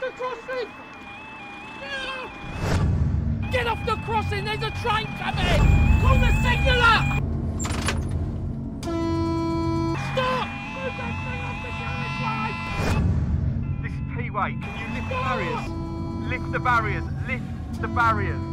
the crossing! Get off the crossing, there's a train coming! Call the signaller! Stop! Move that thing off the carriageway! This is P-Way. Can you lift the barriers? Lift the barriers. Lift the barriers.